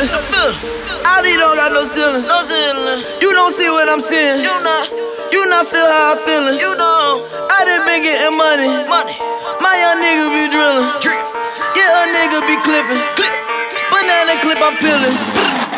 All these don't got no ceiling. No ceiling. You don't see what I'm seeing. You not. You not feel how I'm feeling. You know. I just been getting money. Money. My young nigga be drilling. Drill. Yeah, a nigga be clipping. Clip. Banana clip, I'm peeling.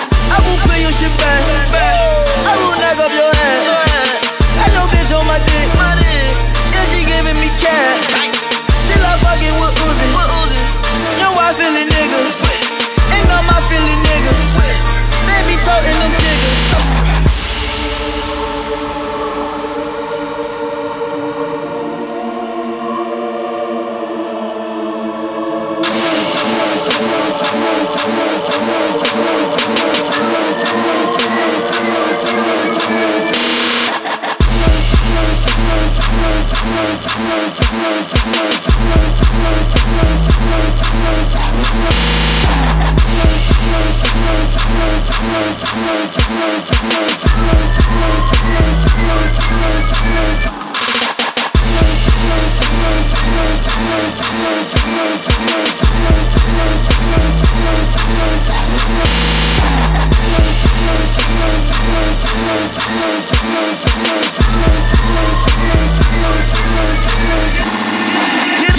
Yeah,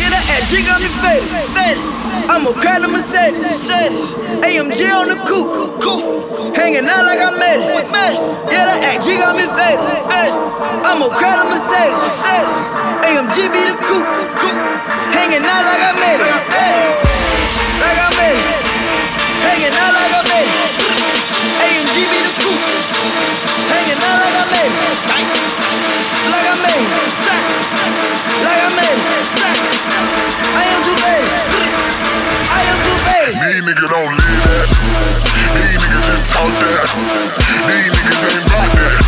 that at G got me faded. Faded. I'm a crack the Mercedes. Mercedes. AMG on the coupe. Cool. Hanging out like I made it. Man. Yeah, that at G got me faded. Faded. I'm a crack the Mercedes. Mercedes. AMG be the coupe. Cool. Hanging out like that. These niggas just talk that. These niggas ain't about that.